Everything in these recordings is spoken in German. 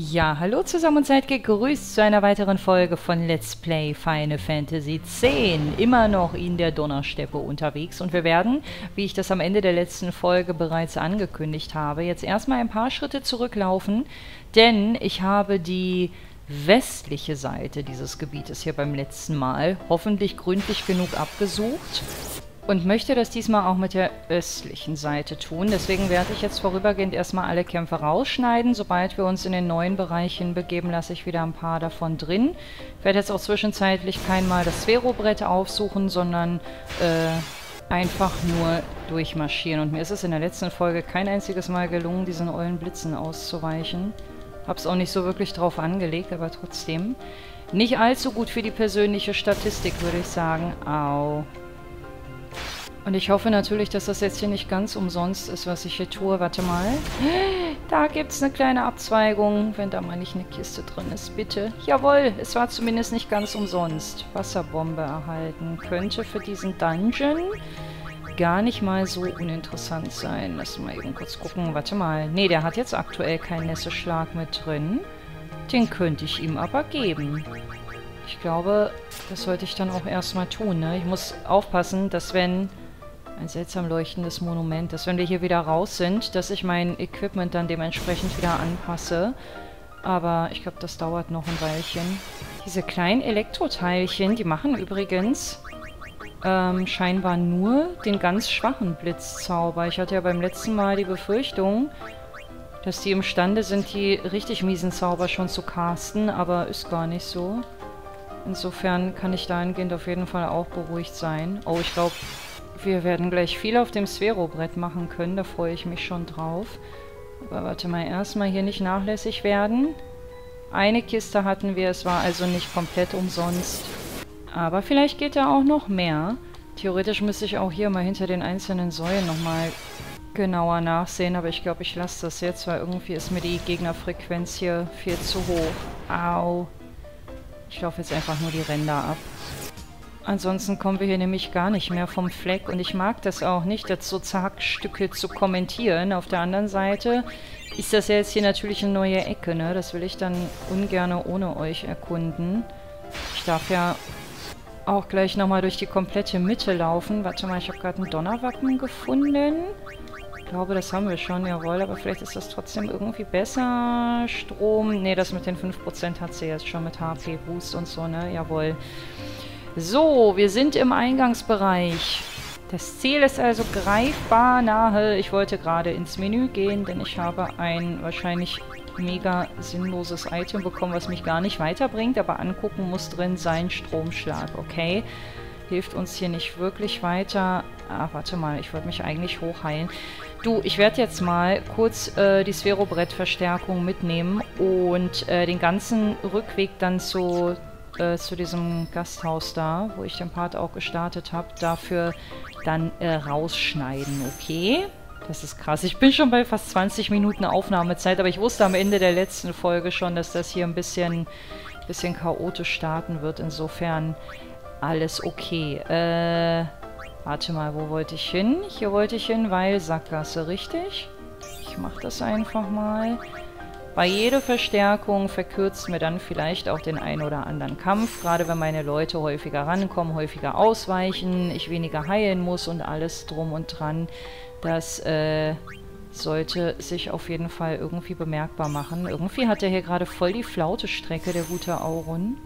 Ja, hallo zusammen und seid gegrüßt zu einer weiteren Folge von Let's Play Final Fantasy X. Immer noch in der Donnersteppe unterwegs und wir werden, wie ich das am Ende der letzten Folge bereits angekündigt habe, jetzt erstmal ein paar Schritte zurücklaufen, denn ich habe die westliche Seite dieses Gebietes hier beim letzten Mal hoffentlich gründlich genug abgesucht und möchte das diesmal auch mit der östlichen Seite tun. Deswegen werde ich jetzt vorübergehend erstmal alle Kämpfe rausschneiden. Sobald wir uns in den neuen Bereich hinbegeben, lasse ich wieder ein paar davon drin. Ich werde jetzt auch zwischenzeitlich kein Mal das Sphero-Brett aufsuchen, sondern äh, einfach nur durchmarschieren. Und mir ist es in der letzten Folge kein einziges Mal gelungen, diesen ollen Blitzen auszuweichen. Hab's auch nicht so wirklich drauf angelegt, aber trotzdem. Nicht allzu gut für die persönliche Statistik, würde ich sagen. Au. Und ich hoffe natürlich, dass das jetzt hier nicht ganz umsonst ist, was ich hier tue. Warte mal. Da gibt es eine kleine Abzweigung, wenn da mal nicht eine Kiste drin ist. Bitte. Jawohl, es war zumindest nicht ganz umsonst. Wasserbombe erhalten. Könnte für diesen Dungeon gar nicht mal so uninteressant sein. Lass mal eben kurz gucken. Warte mal. Nee, der hat jetzt aktuell keinen Nässeschlag mit drin. Den könnte ich ihm aber geben. Ich glaube, das sollte ich dann auch erstmal tun. Ne? Ich muss aufpassen, dass wenn ein seltsam leuchtendes Monument, dass wenn wir hier wieder raus sind, dass ich mein Equipment dann dementsprechend wieder anpasse. Aber ich glaube, das dauert noch ein Weilchen. Diese kleinen Elektroteilchen, die machen übrigens ähm, scheinbar nur den ganz schwachen Blitzzauber. Ich hatte ja beim letzten Mal die Befürchtung, dass die imstande sind, die richtig miesen Zauber schon zu casten, aber ist gar nicht so. Insofern kann ich dahingehend auf jeden Fall auch beruhigt sein. Oh, ich glaube, wir werden gleich viel auf dem Sphero-Brett machen können, da freue ich mich schon drauf. Aber warte mal, erstmal hier nicht nachlässig werden. Eine Kiste hatten wir, es war also nicht komplett umsonst. Aber vielleicht geht da auch noch mehr. Theoretisch müsste ich auch hier mal hinter den einzelnen Säulen nochmal genauer nachsehen, aber ich glaube, ich lasse das jetzt, weil irgendwie ist mir die Gegnerfrequenz hier viel zu hoch. Au. Ich laufe jetzt einfach nur die Ränder ab. Ansonsten kommen wir hier nämlich gar nicht mehr vom Fleck und ich mag das auch nicht, das so Zackstücke zu kommentieren. Auf der anderen Seite ist das ja jetzt hier natürlich eine neue Ecke, ne? Das will ich dann ungern ohne euch erkunden. Ich darf ja auch gleich nochmal durch die komplette Mitte laufen. Warte mal, ich habe gerade einen Donnerwappen gefunden. Ich glaube, das haben wir schon, jawohl, aber vielleicht ist das trotzdem irgendwie besser. Strom, ne, das mit den 5% hat sie jetzt schon mit HP-Boost und so, ne, jawohl. So, wir sind im Eingangsbereich. Das Ziel ist also greifbar nahe. Ich wollte gerade ins Menü gehen, denn ich habe ein wahrscheinlich mega sinnloses Item bekommen, was mich gar nicht weiterbringt, aber angucken muss drin sein Stromschlag, okay? Hilft uns hier nicht wirklich weiter. Ah, warte mal, ich wollte mich eigentlich hochheilen. Du, ich werde jetzt mal kurz äh, die Sphero-Brett-Verstärkung mitnehmen und äh, den ganzen Rückweg dann zu äh, zu diesem Gasthaus da, wo ich den Part auch gestartet habe, dafür dann äh, rausschneiden, okay? Das ist krass. Ich bin schon bei fast 20 Minuten Aufnahmezeit, aber ich wusste am Ende der letzten Folge schon, dass das hier ein bisschen, bisschen chaotisch starten wird. Insofern alles okay. Äh, warte mal, wo wollte ich hin? Hier wollte ich hin, weil Sackgasse, richtig? Ich mach das einfach mal. Bei jeder Verstärkung verkürzt mir dann vielleicht auch den einen oder anderen Kampf, gerade wenn meine Leute häufiger rankommen, häufiger ausweichen, ich weniger heilen muss und alles drum und dran. Das äh, sollte sich auf jeden Fall irgendwie bemerkbar machen. Irgendwie hat er hier gerade voll die Flaute-Strecke, der gute Auron.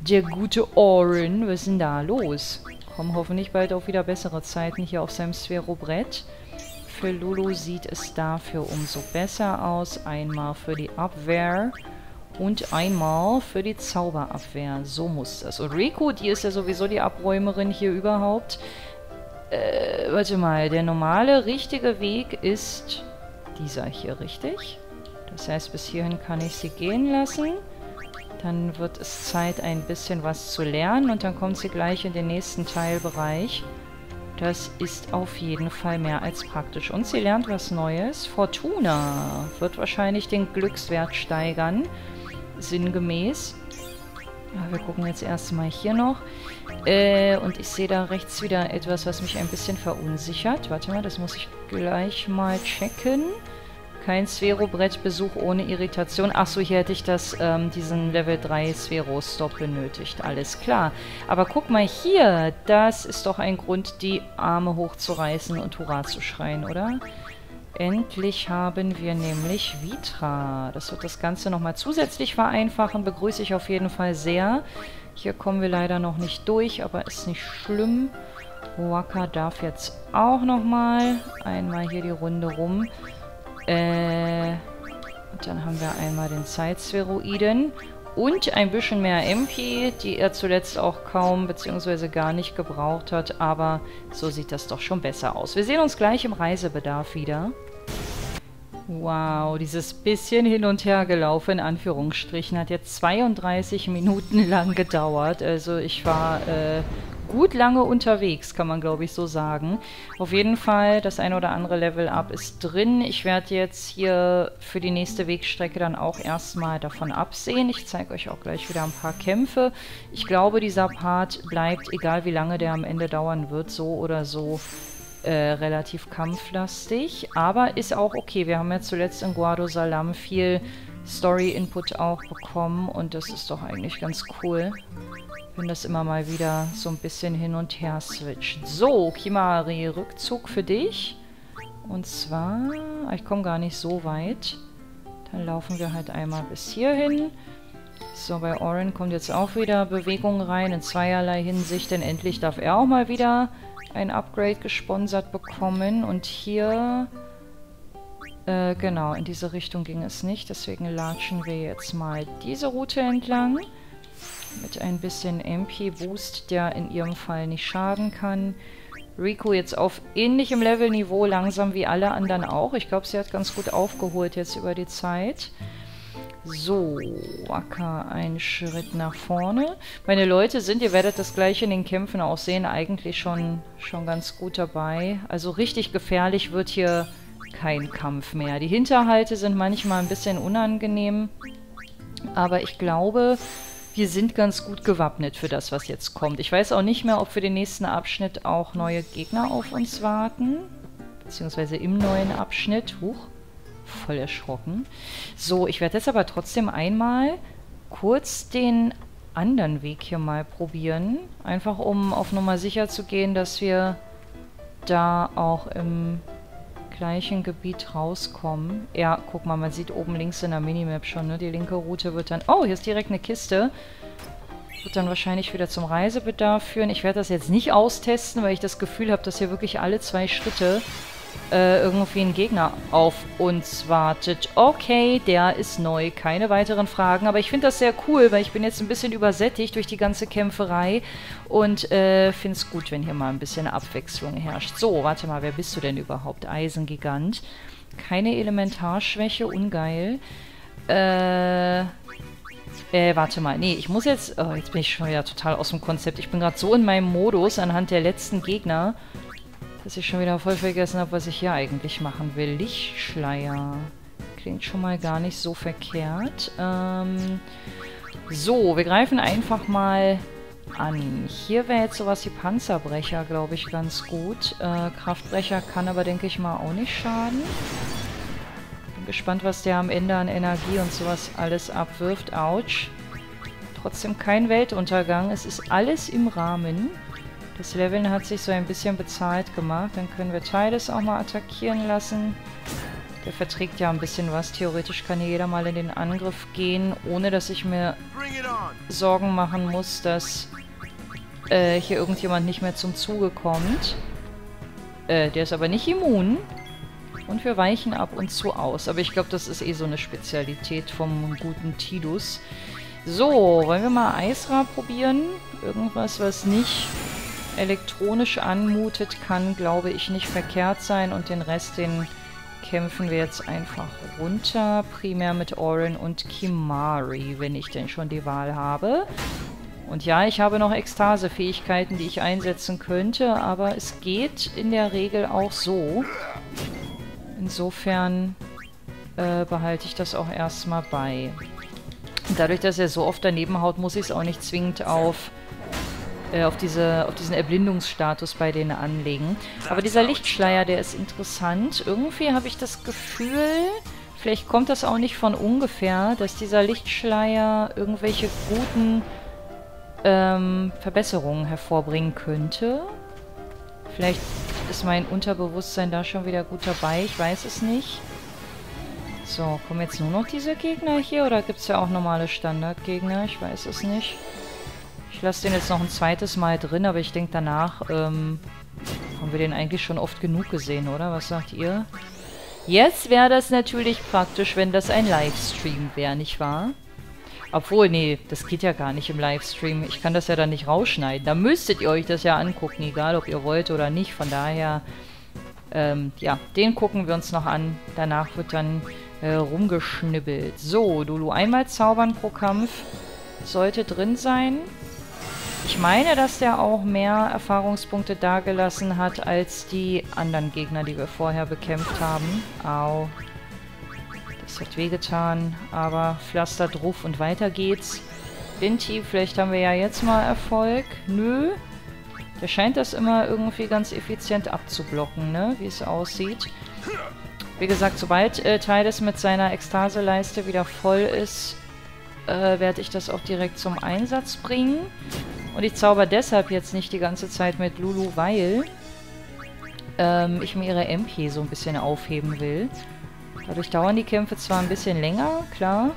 Der gute Auron, was ist denn da los? Kommen hoffentlich bald auch wieder bessere Zeiten hier auf seinem Sphero-Brett. Für Lulu sieht es dafür umso besser aus. Einmal für die Abwehr und einmal für die Zauberabwehr. So muss das. Und Riku, die ist ja sowieso die Abräumerin hier überhaupt. Äh, warte mal. Der normale, richtige Weg ist dieser hier, richtig? Das heißt, bis hierhin kann ich sie gehen lassen. Dann wird es Zeit, ein bisschen was zu lernen. Und dann kommt sie gleich in den nächsten Teilbereich. Das ist auf jeden Fall mehr als praktisch. Und sie lernt was Neues. Fortuna wird wahrscheinlich den Glückswert steigern. Sinngemäß. Ja, wir gucken jetzt erstmal hier noch. Äh, und ich sehe da rechts wieder etwas, was mich ein bisschen verunsichert. Warte mal, das muss ich gleich mal checken. Kein Sphero-Brettbesuch ohne Irritation. Achso, hier hätte ich das, ähm, diesen Level 3 Sphero-Stop benötigt. Alles klar. Aber guck mal hier. Das ist doch ein Grund, die Arme hochzureißen und Hurra zu schreien, oder? Endlich haben wir nämlich Vitra. Das wird das Ganze nochmal zusätzlich vereinfachen. Begrüße ich auf jeden Fall sehr. Hier kommen wir leider noch nicht durch, aber ist nicht schlimm. Waka darf jetzt auch nochmal einmal hier die Runde rum. Äh, dann haben wir einmal den Zeitspheroiden und ein bisschen mehr MP, die er zuletzt auch kaum bzw. gar nicht gebraucht hat. Aber so sieht das doch schon besser aus. Wir sehen uns gleich im Reisebedarf wieder. Wow, dieses bisschen hin und her gelaufen, in Anführungsstrichen, hat jetzt 32 Minuten lang gedauert. Also ich war äh, gut lange unterwegs, kann man glaube ich so sagen. Auf jeden Fall, das ein oder andere Level-Up ist drin. Ich werde jetzt hier für die nächste Wegstrecke dann auch erstmal davon absehen. Ich zeige euch auch gleich wieder ein paar Kämpfe. Ich glaube, dieser Part bleibt, egal wie lange der am Ende dauern wird, so oder so äh, relativ kampflastig. Aber ist auch okay. Wir haben ja zuletzt in Guado Salam viel Story-Input auch bekommen und das ist doch eigentlich ganz cool wenn das immer mal wieder so ein bisschen hin und her switcht. So, Kimari, Rückzug für dich. Und zwar, ich komme gar nicht so weit. Dann laufen wir halt einmal bis hierhin. So, bei Oren kommt jetzt auch wieder Bewegung rein in zweierlei Hinsicht, denn endlich darf er auch mal wieder ein Upgrade gesponsert bekommen. Und hier, äh, genau, in diese Richtung ging es nicht, deswegen latschen wir jetzt mal diese Route entlang. Mit ein bisschen MP-Boost, der in ihrem Fall nicht schaden kann. Rico jetzt auf ähnlichem Levelniveau, langsam wie alle anderen auch. Ich glaube, sie hat ganz gut aufgeholt jetzt über die Zeit. So, Waka, ein Schritt nach vorne. Meine Leute sind, ihr werdet das gleich in den Kämpfen auch sehen, eigentlich schon, schon ganz gut dabei. Also richtig gefährlich wird hier kein Kampf mehr. Die Hinterhalte sind manchmal ein bisschen unangenehm, aber ich glaube, wir sind ganz gut gewappnet für das, was jetzt kommt. Ich weiß auch nicht mehr, ob für den nächsten Abschnitt auch neue Gegner auf uns warten. Beziehungsweise im neuen Abschnitt. Huch, voll erschrocken. So, ich werde jetzt aber trotzdem einmal kurz den anderen Weg hier mal probieren. Einfach um auf Nummer sicher zu gehen, dass wir da auch im gleichen Gebiet rauskommen. Ja, guck mal, man sieht oben links in der Minimap schon, ne? Die linke Route wird dann... Oh, hier ist direkt eine Kiste. Wird dann wahrscheinlich wieder zum Reisebedarf führen. Ich werde das jetzt nicht austesten, weil ich das Gefühl habe, dass hier wirklich alle zwei Schritte äh, irgendwie ein Gegner auf uns wartet. Okay, der ist neu, keine weiteren Fragen. Aber ich finde das sehr cool, weil ich bin jetzt ein bisschen übersättigt durch die ganze Kämpferei und äh, finde es gut, wenn hier mal ein bisschen Abwechslung herrscht. So, warte mal, wer bist du denn überhaupt? Eisengigant. Keine Elementarschwäche, ungeil. Äh... Äh, warte mal. Nee, ich muss jetzt... Oh, jetzt bin ich schon wieder total aus dem Konzept. Ich bin gerade so in meinem Modus anhand der letzten Gegner, dass ich schon wieder voll vergessen habe, was ich hier eigentlich machen will. Lichtschleier. Klingt schon mal gar nicht so verkehrt. Ähm, so, wir greifen einfach mal an. Hier wäre jetzt sowas wie Panzerbrecher, glaube ich, ganz gut. Äh, Kraftbrecher kann aber, denke ich mal, auch nicht schaden. Bin gespannt, was der am Ende an Energie und sowas alles abwirft. Autsch. Trotzdem kein Weltuntergang. Es ist alles im Rahmen. Das Leveln hat sich so ein bisschen bezahlt gemacht. Dann können wir Tiles auch mal attackieren lassen. Der verträgt ja ein bisschen was. Theoretisch kann hier jeder mal in den Angriff gehen, ohne dass ich mir Sorgen machen muss, dass äh, hier irgendjemand nicht mehr zum Zuge kommt. Äh, der ist aber nicht immun. Und wir weichen ab und zu aus. Aber ich glaube, das ist eh so eine Spezialität vom guten Tidus. So, wollen wir mal Eisra probieren? Irgendwas, was nicht elektronisch anmutet, kann, glaube ich, nicht verkehrt sein. Und den Rest, den kämpfen wir jetzt einfach runter. Primär mit Oren und Kimari, wenn ich denn schon die Wahl habe. Und ja, ich habe noch Ekstase-Fähigkeiten, die ich einsetzen könnte, aber es geht in der Regel auch so. Insofern äh, behalte ich das auch erstmal bei. Dadurch, dass er so oft daneben haut, muss ich es auch nicht zwingend auf äh, auf, diese, auf diesen Erblindungsstatus bei denen anlegen. Aber dieser Lichtschleier, der ist interessant. Irgendwie habe ich das Gefühl, Vielleicht kommt das auch nicht von ungefähr, dass dieser Lichtschleier irgendwelche guten ähm, Verbesserungen hervorbringen könnte. Vielleicht ist mein Unterbewusstsein da schon wieder gut dabei, ich weiß es nicht. So, kommen jetzt nur noch diese Gegner hier oder gibt es ja auch normale Standardgegner? Ich weiß es nicht. Ich lasse den jetzt noch ein zweites Mal drin, aber ich denke danach ähm, haben wir den eigentlich schon oft genug gesehen, oder? Was sagt ihr? Jetzt wäre das natürlich praktisch, wenn das ein Livestream wäre, nicht wahr? Obwohl, nee, das geht ja gar nicht im Livestream. Ich kann das ja dann nicht rausschneiden. Da müsstet ihr euch das ja angucken, egal ob ihr wollt oder nicht. Von daher, ähm, ja, den gucken wir uns noch an. Danach wird dann äh, rumgeschnibbelt. So, Lulu, einmal zaubern pro Kampf sollte drin sein. Ich meine, dass der auch mehr Erfahrungspunkte dagelassen hat als die anderen Gegner, die wir vorher bekämpft haben. Au. Das hat wehgetan, aber Pflaster drauf und weiter geht's. Binti, vielleicht haben wir ja jetzt mal Erfolg. Nö. Der scheint das immer irgendwie ganz effizient abzublocken, ne? Wie es aussieht. Wie gesagt, sobald äh, Tides mit seiner Ekstase-Leiste wieder voll ist, äh, werde ich das auch direkt zum Einsatz bringen. Und ich zauber deshalb jetzt nicht die ganze Zeit mit Lulu, weil ähm, ich mir ihre MP so ein bisschen aufheben will. Dadurch dauern die Kämpfe zwar ein bisschen länger, klar.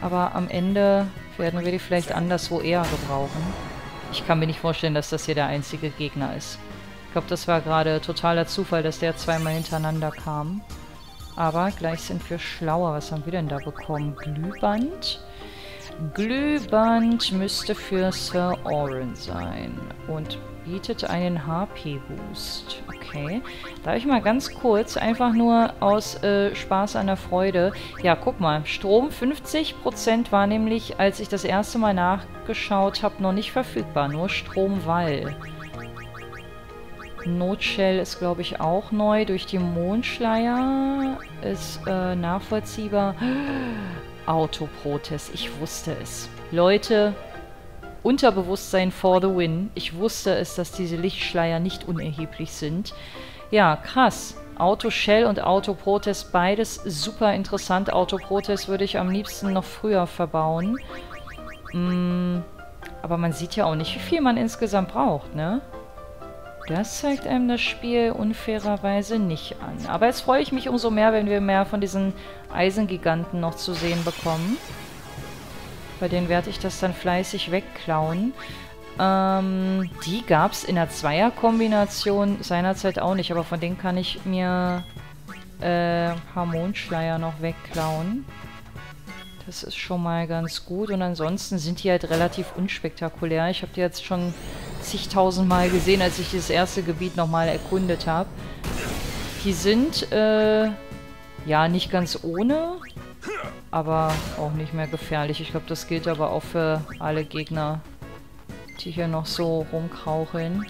Aber am Ende werden wir die vielleicht anderswo eher gebrauchen. Ich kann mir nicht vorstellen, dass das hier der einzige Gegner ist. Ich glaube, das war gerade totaler Zufall, dass der zweimal hintereinander kam. Aber gleich sind wir schlauer. Was haben wir denn da bekommen? Glühband. Glühband müsste für Sir Oren sein. Und bietet einen HP-Boost. Okay. Darf ich mal ganz kurz, einfach nur aus äh, Spaß an der Freude. Ja, guck mal. Strom 50% war nämlich, als ich das erste Mal nachgeschaut habe, noch nicht verfügbar. Nur Stromwall. Notshell ist, glaube ich, auch neu. Durch die Mondschleier ist äh, nachvollziehbar. Autoprotest. Ich wusste es. Leute, Unterbewusstsein for the win. Ich wusste es, dass diese Lichtschleier nicht unerheblich sind. Ja, krass. Auto-Shell und Auto-Protest, beides super interessant. Auto-Protest würde ich am liebsten noch früher verbauen. Mm, aber man sieht ja auch nicht, wie viel man insgesamt braucht, ne? Das zeigt einem das Spiel unfairerweise nicht an. Aber jetzt freue ich mich umso mehr, wenn wir mehr von diesen Eisengiganten noch zu sehen bekommen. Bei denen werde ich das dann fleißig wegklauen. Ähm, die gab es in der Zweierkombination seinerzeit auch nicht, aber von denen kann ich mir äh, Harmonschleier noch wegklauen. Das ist schon mal ganz gut. Und ansonsten sind die halt relativ unspektakulär. Ich habe die jetzt schon zigtausend Mal gesehen, als ich das erste Gebiet nochmal erkundet habe. Die sind, äh, ja, nicht ganz ohne, aber auch nicht mehr gefährlich. Ich glaube, das gilt aber auch für alle Gegner, die hier noch so rumkraucheln.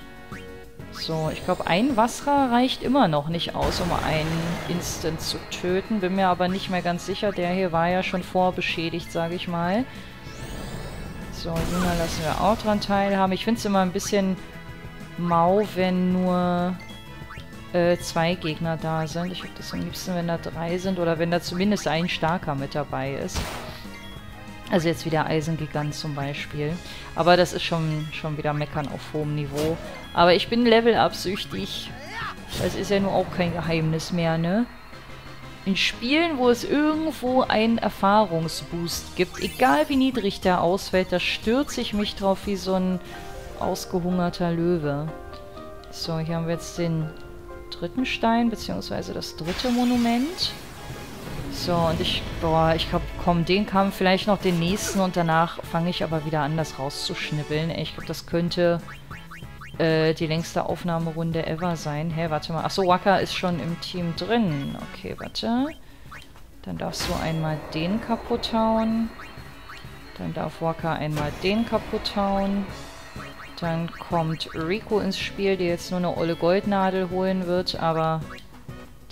So, ich glaube, ein Wasser reicht immer noch nicht aus, um einen Instant zu töten. Bin mir aber nicht mehr ganz sicher. Der hier war ja schon vorbeschädigt, sage ich mal. So, Luna lassen wir auch dran teilhaben. Ich finde es immer ein bisschen mau, wenn nur äh, zwei Gegner da sind. Ich habe das am liebsten, wenn da drei sind oder wenn da zumindest ein starker mit dabei ist. Also jetzt wieder Eisengigant zum Beispiel. Aber das ist schon, schon wieder Meckern auf hohem Niveau. Aber ich bin Level-up-süchtig. Das ist ja nur auch kein Geheimnis mehr, ne? In Spielen, wo es irgendwo einen Erfahrungsboost gibt, egal wie niedrig der ausfällt, da stürze ich mich drauf wie so ein ausgehungerter Löwe. So, hier haben wir jetzt den dritten Stein, beziehungsweise das dritte Monument. So, und ich, boah, ich glaube, komm, den kam vielleicht noch den nächsten und danach fange ich aber wieder an, das rauszuschnibbeln. Ich glaube, das könnte äh, die längste Aufnahmerunde ever sein. Hä, warte mal. Achso, Waka ist schon im Team drin. Okay, warte. Dann darfst du einmal den kaputt hauen. Dann darf Waka einmal den kaputt hauen. Dann kommt Rico ins Spiel, die jetzt nur eine olle Goldnadel holen wird, aber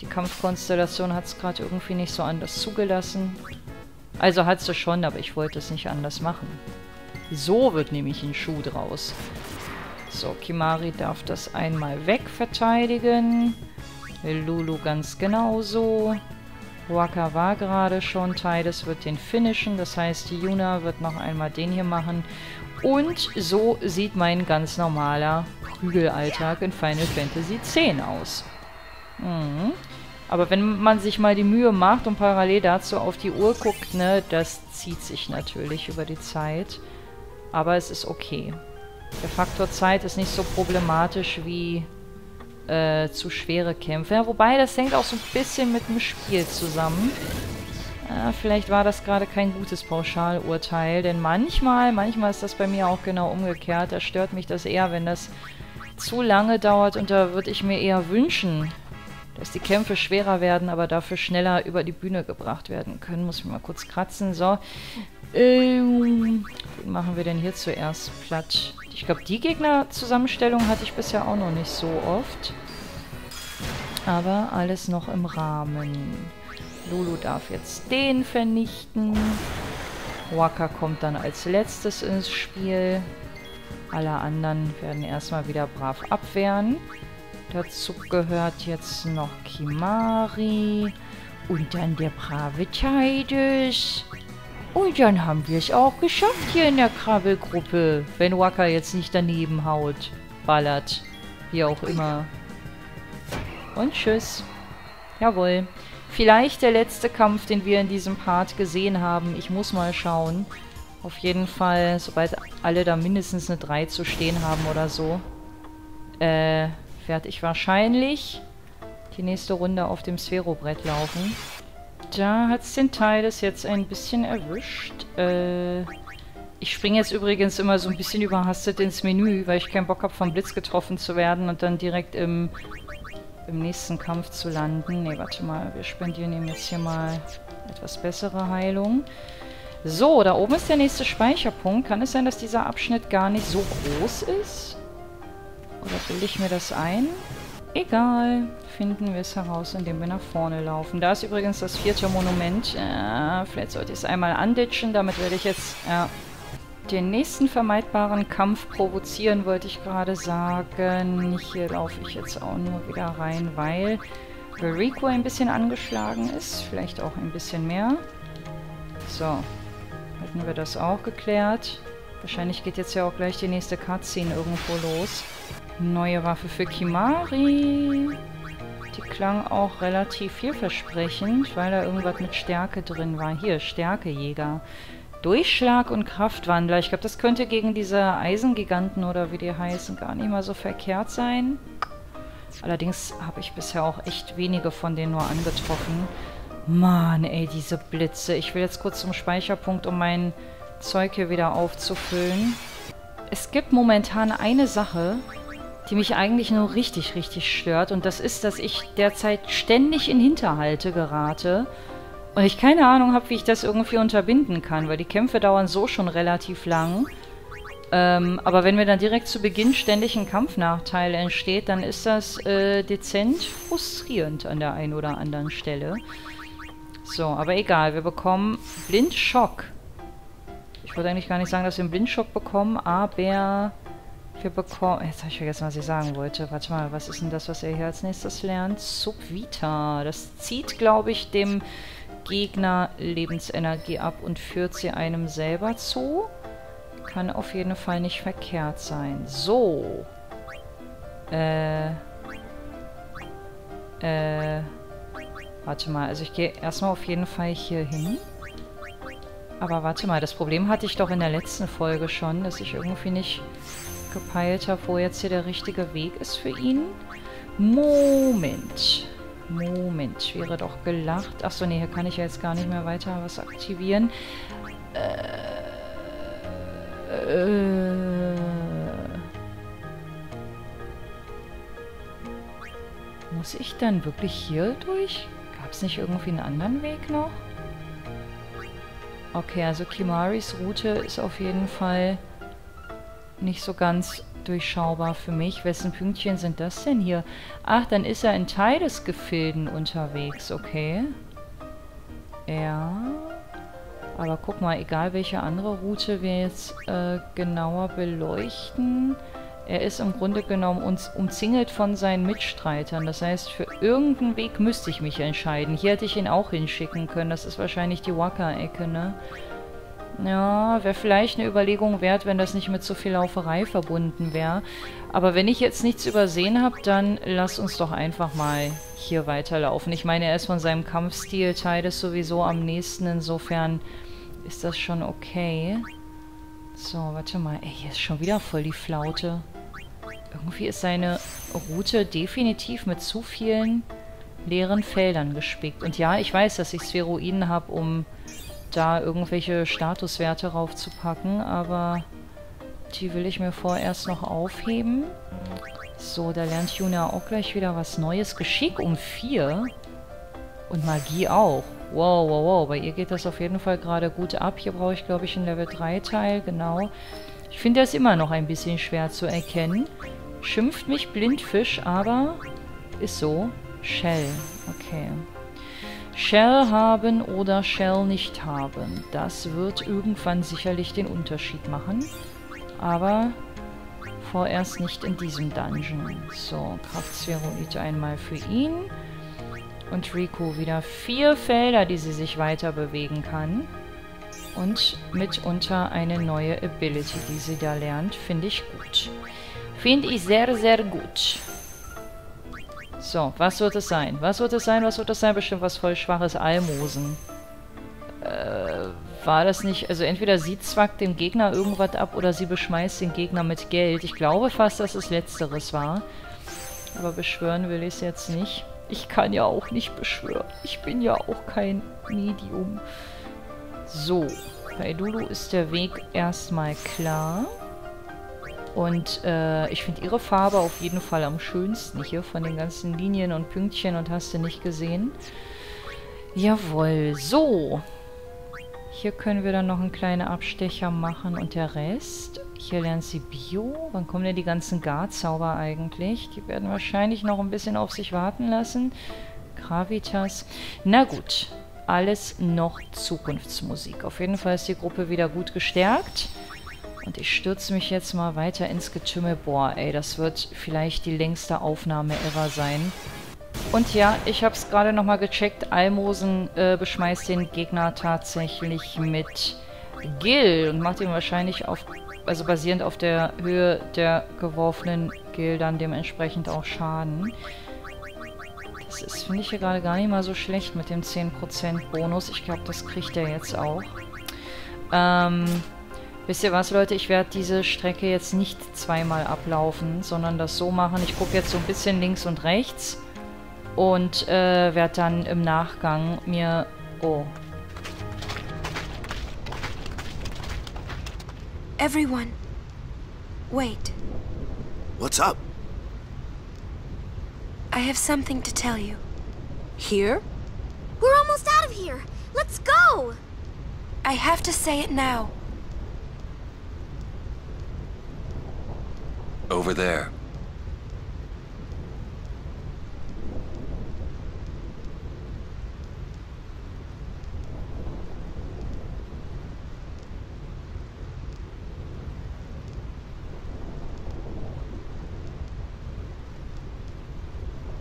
die Kampfkonstellation hat es gerade irgendwie nicht so anders zugelassen. Also hat sie schon, aber ich wollte es nicht anders machen. So wird nämlich ein Schuh draus. So, Kimari darf das einmal wegverteidigen. Lulu ganz genauso. Waka war gerade schon. Tides wird den finishen. Das heißt, Yuna wird noch einmal den hier machen. Und so sieht mein ganz normaler Prügelalltag in Final Fantasy X aus. Mhm. Aber wenn man sich mal die Mühe macht und parallel dazu auf die Uhr guckt, ne, das zieht sich natürlich über die Zeit. Aber es ist okay. Der Faktor Zeit ist nicht so problematisch wie äh, zu schwere Kämpfe. Ja, wobei, das hängt auch so ein bisschen mit dem Spiel zusammen. Ja, vielleicht war das gerade kein gutes Pauschalurteil, denn manchmal, manchmal ist das bei mir auch genau umgekehrt. Da stört mich das eher, wenn das zu lange dauert und da würde ich mir eher wünschen, dass die Kämpfe schwerer werden, aber dafür schneller über die Bühne gebracht werden können. Muss ich mal kurz kratzen. So. Ähm, machen wir denn hier zuerst platt? Ich glaube, die Gegnerzusammenstellung hatte ich bisher auch noch nicht so oft. Aber alles noch im Rahmen. Lulu darf jetzt den vernichten. Waka kommt dann als letztes ins Spiel. Alle anderen werden erstmal wieder brav abwehren. Dazu gehört jetzt noch Kimari. Und dann der brave Tidus. Und dann haben wir es auch geschafft hier in der Krabbelgruppe. Wenn Waka jetzt nicht daneben haut, ballert. Wie auch immer. Und tschüss. Jawohl. Vielleicht der letzte Kampf, den wir in diesem Part gesehen haben. Ich muss mal schauen. Auf jeden Fall, sobald alle da mindestens eine 3 zu stehen haben oder so, äh, werde ich wahrscheinlich die nächste Runde auf dem Sphero-Brett laufen. Da hat es den Teil das jetzt ein bisschen erwischt. Äh, ich springe jetzt übrigens immer so ein bisschen überhastet ins Menü, weil ich keinen Bock habe, vom Blitz getroffen zu werden und dann direkt im, im nächsten Kampf zu landen. Ne, warte mal, wir spendieren ihm jetzt hier mal etwas bessere Heilung. So, da oben ist der nächste Speicherpunkt. Kann es sein, dass dieser Abschnitt gar nicht so groß ist? Oder bilde ich mir das ein? Egal. Finden wir es heraus, indem wir nach vorne laufen. Da ist übrigens das vierte Monument. Äh, vielleicht sollte ich es einmal anditschen. Damit werde ich jetzt äh, den nächsten vermeidbaren Kampf provozieren, wollte ich gerade sagen. Hier laufe ich jetzt auch nur wieder rein, weil Rico ein bisschen angeschlagen ist. Vielleicht auch ein bisschen mehr. So. Hätten wir das auch geklärt. Wahrscheinlich geht jetzt ja auch gleich die nächste Cutscene irgendwo los. Neue Waffe für Kimari. Die klang auch relativ vielversprechend, weil da irgendwas mit Stärke drin war. Hier, Stärkejäger. Durchschlag und Kraftwandler. Ich glaube, das könnte gegen diese Eisengiganten oder wie die heißen gar nicht mal so verkehrt sein. Allerdings habe ich bisher auch echt wenige von denen nur angetroffen. Mann, ey, diese Blitze. Ich will jetzt kurz zum Speicherpunkt, um mein Zeug hier wieder aufzufüllen. Es gibt momentan eine Sache, die mich eigentlich nur richtig, richtig stört. Und das ist, dass ich derzeit ständig in Hinterhalte gerate. Und ich keine Ahnung habe, wie ich das irgendwie unterbinden kann, weil die Kämpfe dauern so schon relativ lang. Ähm, aber wenn mir dann direkt zu Beginn ständig ein Kampfnachteil entsteht, dann ist das äh, dezent frustrierend an der einen oder anderen Stelle. So, aber egal, wir bekommen Blindschock. Ich wollte eigentlich gar nicht sagen, dass wir einen Blindschock bekommen, aber wir bekommen... Jetzt habe ich vergessen, was ich sagen wollte. Warte mal, was ist denn das, was er hier als nächstes lernt? Subvita. Das zieht, glaube ich, dem Gegner Lebensenergie ab und führt sie einem selber zu. Kann auf jeden Fall nicht verkehrt sein. So. Äh... Äh... Warte mal, also ich gehe erstmal auf jeden Fall hier hin. Aber warte mal, das Problem hatte ich doch in der letzten Folge schon, dass ich irgendwie nicht gepeilt habe, wo jetzt hier der richtige Weg ist für ihn. Moment. Moment, wäre doch gelacht. Achso, nee, hier kann ich ja jetzt gar nicht mehr weiter was aktivieren. Äh, äh, muss ich dann wirklich hier durch? Gab es nicht irgendwie einen anderen Weg noch? Okay, also Kimaris Route ist auf jeden Fall nicht so ganz durchschaubar für mich. Wessen Pünktchen sind das denn hier? Ach, dann ist er in Teilesgefilden unterwegs, okay. Ja. Aber guck mal, egal welche andere Route wir jetzt äh, genauer beleuchten, Er ist im Grunde genommen uns umzingelt von seinen Mitstreitern. Das heißt, für irgendeinen Weg müsste ich mich entscheiden. Hier hätte ich ihn auch hinschicken können. Das ist wahrscheinlich die Waka-Ecke, ne? Ja, wäre vielleicht eine Überlegung wert, wenn das nicht mit so viel Lauferei verbunden wäre. Aber wenn ich jetzt nichts übersehen habe, dann lass uns doch einfach mal hier weiterlaufen. Ich meine, er ist von seinem Kampfstil Teil des sowieso am nächsten. Insofern ist das schon okay. So, warte mal. Ey, hier ist schon wieder voll die Flaute. Irgendwie ist seine Route definitiv mit zu vielen leeren Feldern gespickt. Und ja, ich weiß, dass ich Spheroiden habe, um da irgendwelche Statuswerte raufzupacken, aber die will ich mir vorerst noch aufheben. So, da lernt Juna auch gleich wieder was Neues. Geschick um 4 und Magie auch. Wow, wow, wow. Bei ihr geht das auf jeden Fall gerade gut ab. Hier brauche ich, glaube ich, ein Level 3 Teil. Genau. Ich finde, das immer noch ein bisschen schwer zu erkennen. Schimpft mich Blindfisch, aber ist so. Shell. Okay. Shell haben oder Shell nicht haben. Das wird irgendwann sicherlich den Unterschied machen. Aber vorerst nicht in diesem Dungeon. So, Kraftsphäroid einmal für ihn. Und Riku wieder vier Felder, die sie sich weiter bewegen kann. Und mitunter eine neue Ability, die sie da lernt. Finde ich gut. Finde ich sehr, sehr gut. So, was wird es sein? Was wird es sein? Was wird es sein? Bestimmt was voll schwaches Almosen. Äh, war das nicht... Also entweder sie zwackt dem Gegner irgendwas ab oder sie beschmeißt den Gegner mit Geld. Ich glaube fast, dass es Letzteres war. Aber beschwören will ich es jetzt nicht. Ich kann ja auch nicht beschwören. Ich bin ja auch kein Medium. So, bei Lulu ist der Weg erstmal klar. Und äh, ich finde ihre Farbe auf jeden Fall am schönsten hier von den ganzen Linien und Pünktchen und hast du nicht gesehen. Jawohl, so. Hier können wir dann noch einen kleinen Abstecher machen und der Rest hier lernt sie Bio. Wann kommen denn die ganzen Garzauber eigentlich? Die werden wahrscheinlich noch ein bisschen auf sich warten lassen. Gravitas. Na gut. Alles noch Zukunftsmusik. Auf jeden Fall ist die Gruppe wieder gut gestärkt. Und ich stürze mich jetzt mal weiter ins Getümmel. Boah, ey, das wird vielleicht die längste Aufnahme ever sein. Und ja, ich habe es gerade nochmal gecheckt. Almosen äh, beschmeißt den Gegner tatsächlich mit Gil und macht ihn wahrscheinlich auf also basierend auf der Höhe der geworfenen Gildern dementsprechend auch Schaden. Das ist, finde ich hier gerade gar nicht mal so schlecht mit dem 10% Bonus. Ich glaube, das kriegt er jetzt auch. Ähm, wisst ihr was, Leute? Ich werde diese Strecke jetzt nicht zweimal ablaufen, sondern das so machen. Ich gucke jetzt so ein bisschen links und rechts und äh, werde dann im Nachgang mir... Oh, Everyone, wait. What's up? I have something to tell you. Here? We're almost out of here. Let's go! I have to say it now. Over there.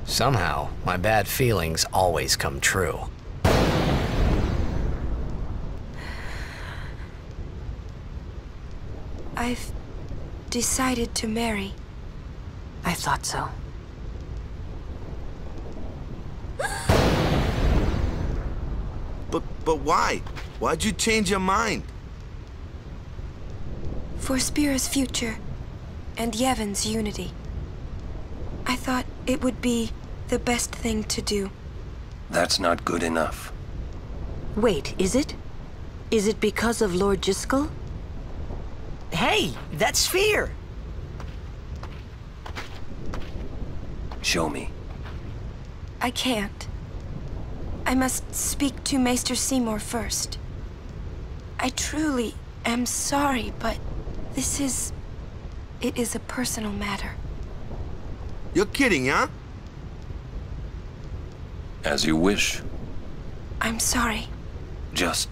Somehow, my bad feelings always come true. I've decided to marry. I thought so. But, but why? Why'd you change your mind? For Spira's future, and Yevon's unity. I thought it would be the best thing to do. That's not good enough. Wait, is it? Is it because of Lord Jiskel? Hey, that sphere! Show me. I can't. I must speak to Maester Seymour first. I truly am sorry, but this is... It is a personal matter. You're kidding, huh? As you wish. I'm sorry. Just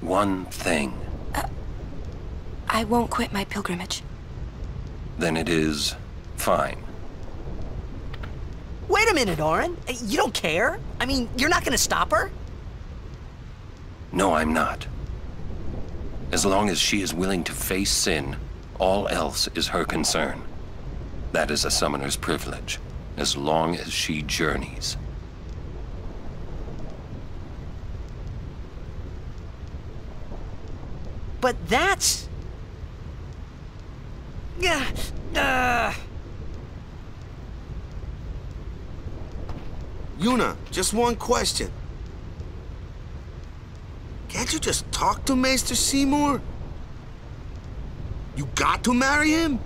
one thing. I won't quit my pilgrimage. then it is fine. Wait a minute, Orin. You don't care? I mean, you're not gonna stop her? No, I'm not. As long as she is willing to face sin, all else is her concern. That is a summoner's privilege, as long as she journeys. But that's... Yeah. Yuna, just one question. Can't you just talk to Maester Seymour? You got to marry him?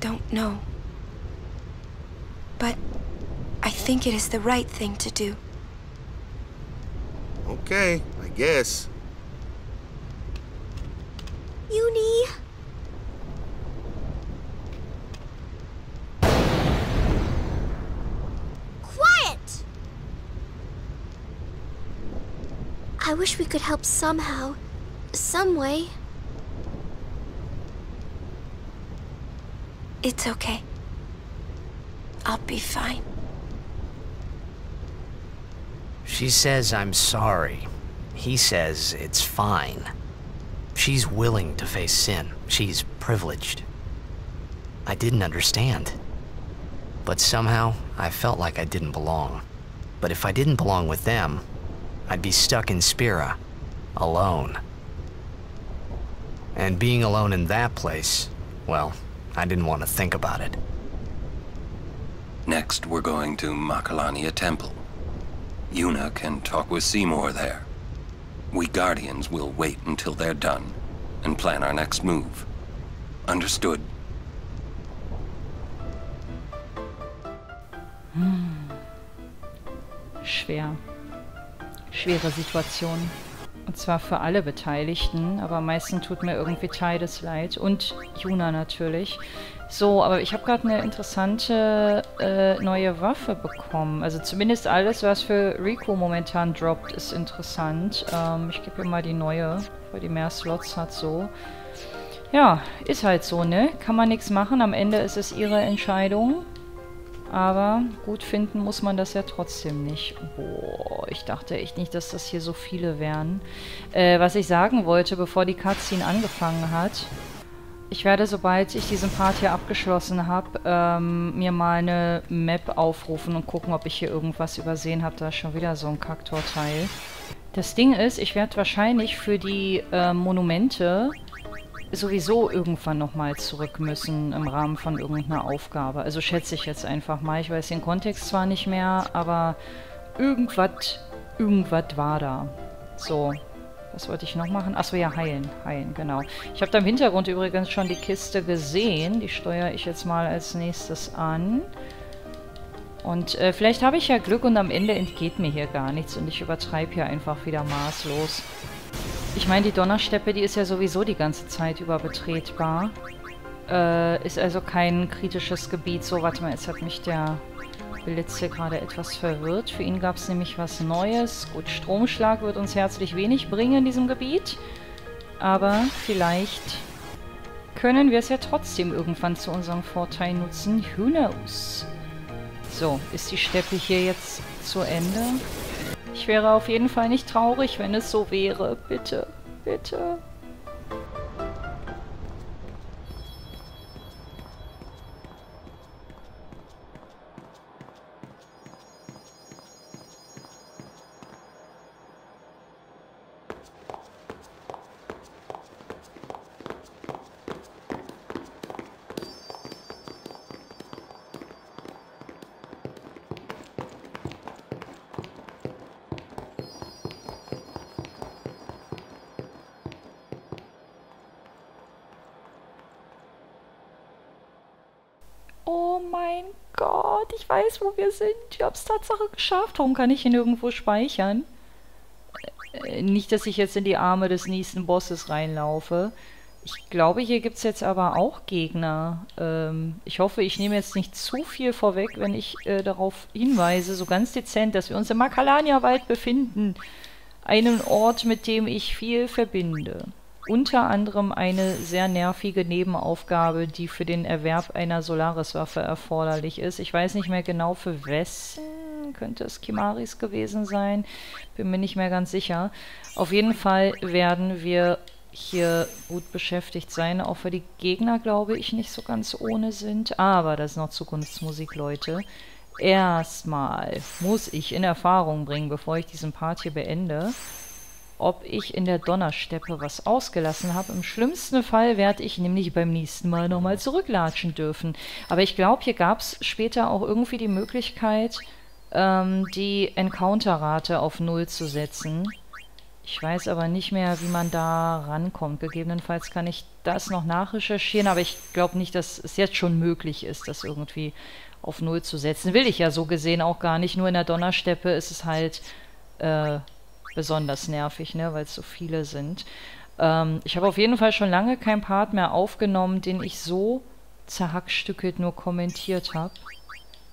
Don't know. But I think it is the right thing to do. Okay, I guess. Uni. Quiet! I wish we could help somehow. Some way. It's okay. I'll be fine. She says I'm sorry. He says it's fine. She's willing to face sin. She's privileged. I didn't understand. But somehow, I felt like I didn't belong. But if I didn't belong with them, I'd be stuck in Spira, alone. And being alone in that place, well, I didn't want to think about it. Next, we're going to Makalania Temple. Yuna can talk with Seymour there. We Guardians will wait until they're done and plan our next move. Understood? Hmm. Schwer. Schwere Situation. Und zwar für alle Beteiligten, aber am meisten tut mir irgendwie Tides leid. Und Juna natürlich. So, aber ich habe gerade eine interessante äh, neue Waffe bekommen. Also zumindest alles, was für Rico momentan droppt, ist interessant. Ähm, ich gebe ihr mal die neue, weil die mehr Slots hat so. Ja, ist halt so, ne? Kann man nichts machen. Am Ende ist es ihre Entscheidung. Aber gut finden muss man das ja trotzdem nicht. Boah, ich dachte echt nicht, dass das hier so viele wären. Äh, was ich sagen wollte, bevor die Cutscene angefangen hat. Ich werde, sobald ich diesen Part hier abgeschlossen habe, ähm, mir mal eine Map aufrufen und gucken, ob ich hier irgendwas übersehen habe. Da ist schon wieder so ein Kaktorteil. Das Ding ist, ich werde wahrscheinlich für die äh, Monumente sowieso irgendwann nochmal zurück müssen im Rahmen von irgendeiner Aufgabe. Also schätze ich jetzt einfach mal. Ich weiß den Kontext zwar nicht mehr, aber irgendwas, irgendwas war da. So, was wollte ich noch machen? Achso, ja, heilen. Heilen, genau. Ich habe da im Hintergrund übrigens schon die Kiste gesehen. Die steuere ich jetzt mal als nächstes an. Und äh, vielleicht habe ich ja Glück und am Ende entgeht mir hier gar nichts und ich übertreibe hier einfach wieder maßlos. Ich meine, die Donnersteppe, die ist ja sowieso die ganze Zeit über betretbar. Äh, ist also kein kritisches Gebiet. So, warte mal, jetzt hat mich der Blitz hier gerade etwas verwirrt. Für ihn gab es nämlich was Neues. Gut, Stromschlag wird uns herzlich wenig bringen in diesem Gebiet. Aber vielleicht können wir es ja trotzdem irgendwann zu unserem Vorteil nutzen. Who knows? So, ist die Steppe hier jetzt zu Ende? Ich wäre auf jeden Fall nicht traurig, wenn es so wäre. Bitte, bitte. Weiß, wo wir sind. Ich habe es Tatsache geschafft. Warum kann ich hier nirgendwo speichern? Äh, nicht, dass ich jetzt in die Arme des nächsten Bosses reinlaufe. Ich glaube, hier gibt es jetzt aber auch Gegner. Ähm, ich hoffe, ich nehme jetzt nicht zu viel vorweg, wenn ich äh, darauf hinweise, so ganz dezent, dass wir uns im Makalania-Wald befinden. Einen Ort, mit dem ich viel verbinde. Unter anderem eine sehr nervige Nebenaufgabe, die für den Erwerb einer Solaris-Waffe erforderlich ist. Ich weiß nicht mehr genau für wessen, könnte es Kimaris gewesen sein, bin mir nicht mehr ganz sicher. Auf jeden Fall werden wir hier gut beschäftigt sein, auch für die Gegner, glaube ich, nicht so ganz ohne sind. Aber das ist noch Zukunftsmusik, Leute. Erstmal muss ich in Erfahrung bringen, bevor ich diesen Part hier beende, ob ich in der Donnersteppe was ausgelassen habe. Im schlimmsten Fall werde ich nämlich beim nächsten Mal nochmal zurücklatschen dürfen. Aber ich glaube, hier gab es später auch irgendwie die Möglichkeit, ähm, die Encounter-Rate auf Null zu setzen. Ich weiß aber nicht mehr, wie man da rankommt. Gegebenenfalls kann ich das noch nachrecherchieren, aber ich glaube nicht, dass es jetzt schon möglich ist, das irgendwie auf Null zu setzen. Will ich ja so gesehen auch gar nicht. Nur in der Donnersteppe ist es halt äh, besonders nervig, ne, weil es so viele sind. Ähm, ich habe auf jeden Fall schon lange keinen Part mehr aufgenommen, den ich so zerhackstückelt nur kommentiert habe.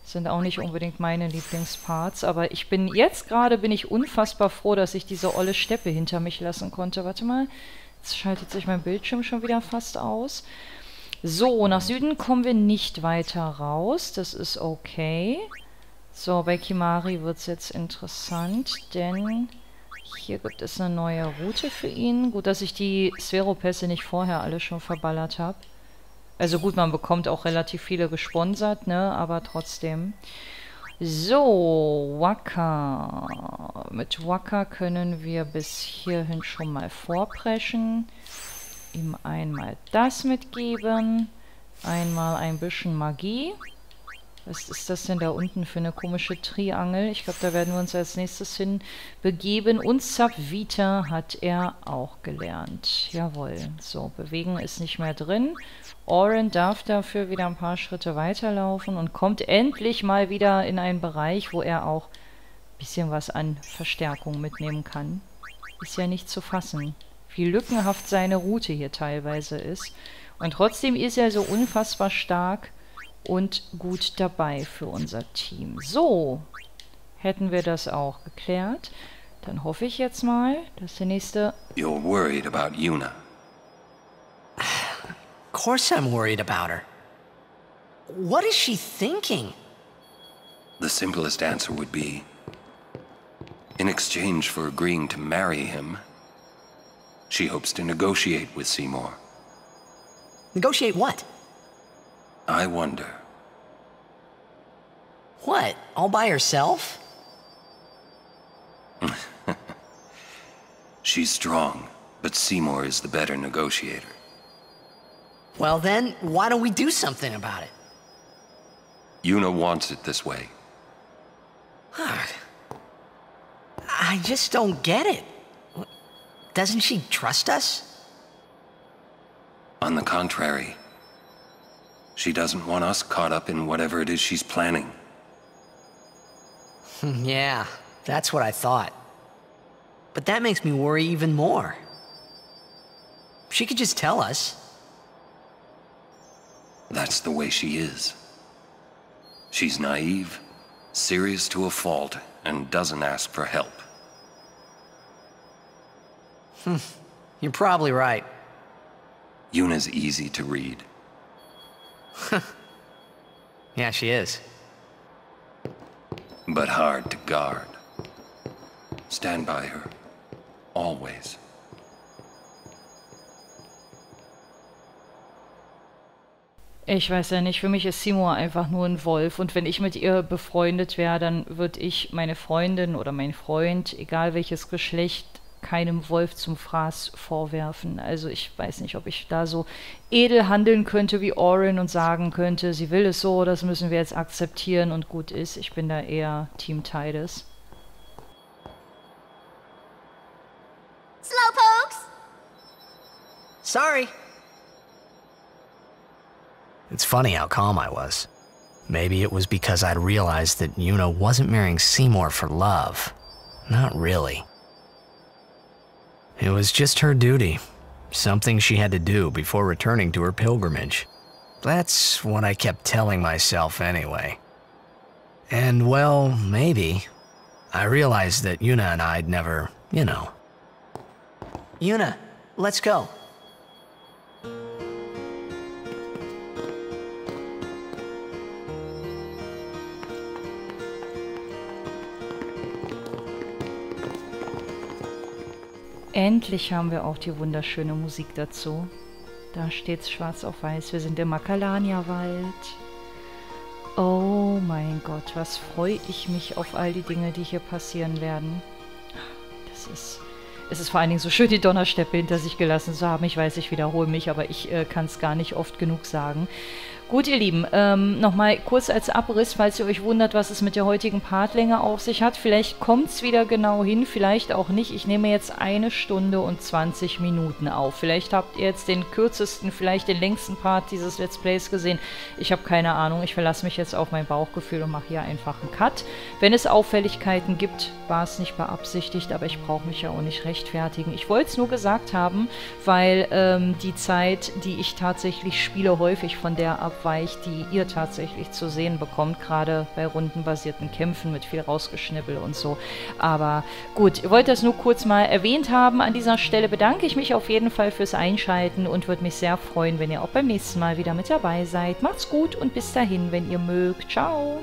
Sind auch nicht unbedingt meine Lieblingsparts, aber ich bin jetzt gerade bin ich unfassbar froh, dass ich diese olle Steppe hinter mich lassen konnte. Warte mal, jetzt schaltet sich mein Bildschirm schon wieder fast aus. So, nach Süden kommen wir nicht weiter raus. Das ist okay. So, bei Kimari wird es jetzt interessant, denn hier gibt es eine neue Route für ihn. Gut, dass ich die Sphäropässe nicht vorher alle schon verballert habe. Also gut, man bekommt auch relativ viele gesponsert, ne? Aber trotzdem. So, Waka. Mit Waka können wir bis hierhin schon mal vorpreschen. Ihm einmal das mitgeben. Einmal ein bisschen Magie. Was ist das denn da unten für eine komische Triangel? Ich glaube, da werden wir uns als nächstes hin begeben. Und Subvita hat er auch gelernt. Jawohl. So, bewegen ist nicht mehr drin. Oren darf dafür wieder ein paar Schritte weiterlaufen und kommt endlich mal wieder in einen Bereich, wo er auch ein bisschen was an Verstärkung mitnehmen kann. Ist ja nicht zu fassen, wie lückenhaft seine Route hier teilweise ist. Und trotzdem ist er so unfassbar stark und gut dabei für unser Team. So, hätten wir das auch geklärt. Dann hoffe ich jetzt mal, dass der nächste... You're worried about Yuna. Of course I'm worried about her. What is she thinking? The simplest answer would be, in exchange for agreeing to marry him, she hopes to negotiate with Seymour. Negotiate what? I wonder. What? All by herself? She's strong, but Seymour is the better negotiator. Well then, why don't we do something about it? Yuna wants it this way. I just don't get it. Doesn't she trust us? On the contrary, she doesn't want us caught up in whatever it is she's planning. yeah, that's what I thought. But that makes me worry even more. She could just tell us. That's the way she is. She's naive, serious to a fault, and doesn't ask for help. Hmm. You're probably right. Yuna's easy to read. Yeah, she is. but hard to guard. Stand by her. Always. Ich weiß ja nicht, für mich ist Seymour einfach nur ein Wolf und wenn ich mit ihr befreundet wäre, dann würde ich meine Freundin oder mein Freund, egal welches Geschlecht, keinem Wolf zum Fraß vorwerfen. Also ich weiß nicht, ob ich da so edel handeln könnte wie Orin und sagen könnte, sie will es so, das müssen wir jetzt akzeptieren und gut ist. Ich bin da eher Team Tides. Slowpokes! Sorry. It's funny how calm I was. Maybe it was because I'd realized that Yuna wasn't marrying Seymour for love. Not really. It was just her duty. Something she had to do before returning to her pilgrimage. That's what I kept telling myself anyway. And well, maybe. I realized that Yuna and I'd never, you know. Yuna, let's go. Endlich haben wir auch die wunderschöne Musik dazu. Da steht's schwarz auf weiß. Wir sind im Makalania-Wald. Oh mein Gott, was freue ich mich auf all die Dinge, die hier passieren werden. Das ist... Es ist vor allen Dingen so schön, die Donnersteppe hinter sich gelassen zu haben. Ich weiß, ich wiederhole mich, aber ich äh, kann es gar nicht oft genug sagen. Gut, ihr Lieben, ähm, nochmal kurz als Abriss, falls ihr euch wundert, was es mit der heutigen Partlänge auf sich hat. Vielleicht kommt es wieder genau hin, vielleicht auch nicht. Ich nehme jetzt eine Stunde und 20 Minuten auf. Vielleicht habt ihr jetzt den kürzesten, vielleicht den längsten Part dieses Let's Plays gesehen. Ich habe keine Ahnung. Ich verlasse mich jetzt auf mein Bauchgefühl und mache hier einfach einen Cut. Wenn es Auffälligkeiten gibt, war es nicht beabsichtigt, aber ich brauche mich ja auch nicht rechtfertigen. Ich wollte es nur gesagt haben, weil ähm, die Zeit, die ich tatsächlich spiele, häufig von der ab abweicht, die ihr tatsächlich zu sehen bekommt, gerade bei rundenbasierten Kämpfen mit viel Rausgeschnibbel und so. Aber gut, ihr wollt das nur kurz mal erwähnt haben. An dieser Stelle bedanke ich mich auf jeden Fall fürs Einschalten und würde mich sehr freuen, wenn ihr auch beim nächsten Mal wieder mit dabei seid. Macht's gut und bis dahin, wenn ihr mögt. Ciao!